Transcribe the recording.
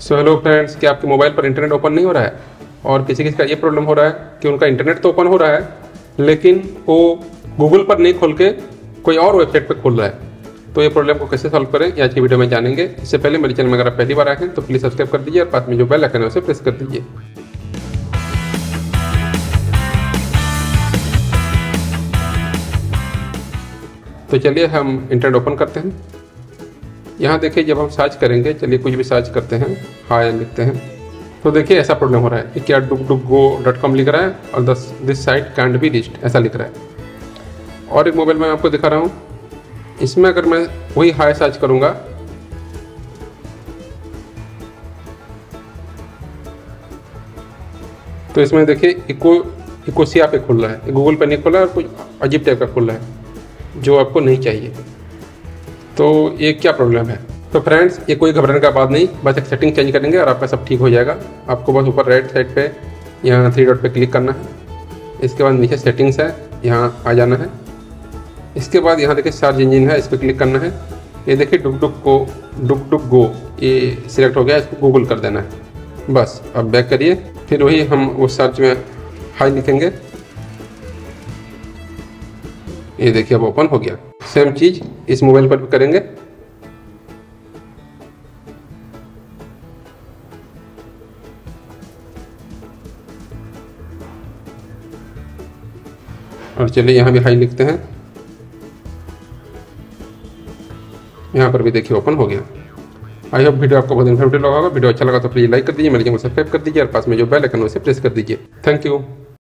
So hello friends क्या आपके mobile पर इंटरनेट ओपन नहीं हो रहा है? और किसी किसी का ये प्रॉब्लम हो रहा है कि उनका इंटरनेट तो ओपन हो रहा है, लेकिन वो गूगल पर नहीं खोल के कोई और वेबसाइट पर खोल रहा है। तो ये प्रॉब्लम को कैसे सॉल्व करें आज की वीडियो में जानेंगे। इससे पहले मेरे चैनल में अगर आप पहली बार आए हैं तो प्लीज़ सब्सक्राइब कर दीजिए और पास में जो बेल आइकन है, उसे प्रेस कर दीजिए। तो चलिए हम इंटरनेट ओपन करते हैं। यहाँ देखिए, जब हम सर्च करेंगे, चलिए कुछ भी सर्च करते हैं हाय लिखते हैं। तो देखिए, ऐसा प्रॉब्लम हो रहा है क्या डुक डुक गो डॉट कॉम लिख रहा है और दस this site can't be wrist ऐसा लिख रहा है। और एक मोबाइल में आपको दिखा रहा हूँ। इसमें अगर मैं वही हाई सर्च करूँगा तो इसमें देखिए इको इकोसिया पे खुल रहा है गूगल पे नहीं खुल रहा है और कुछ अजीब टाइप का खुल रहा है, जो आपको नहीं चाहिए। तो ये क्या प्रॉब्लम है? तो फ्रेंड्स ये कोई घबराने का बात नहीं, बस एक सेटिंग चेंज करेंगे और आपका सब ठीक हो जाएगा। आपको बस ऊपर राइट साइड पे, यहाँ थ्री डॉट पे क्लिक करना है। इसके बाद नीचे सेटिंग्स है, यहाँ आ जाना है। इसके बाद यहाँ देखिए सर्च इंजिन है, इस पर क्लिक करना है। ये देखिए डुक डुक को, डुक डुक गो ये सिलेक्ट हो गया, इसको गूगल कर देना है। बस, अब बैक करिए, फिर वही हम उस सर्च में हाई लिखेंगे। ये देखिए अब ओपन हो गया। सेम चीज़ इस मोबाइल पर भी करेंगे। और चलिए यहाँ भी हाई लिखते हैं। यहाँ पर भी देखिए ओपन हो गया। आई होप वीडियो आपको बहुत इन्फॉर्मेटिव लगा होगा। वीडियो अच्छा लगा तो प्लीज़ लाइक कर दीजिए, मेरे चैनल को सब्सक्राइब कर दीजिए और पास में जो बेल आइकन उसे प्रेस कर दीजिए। Thank you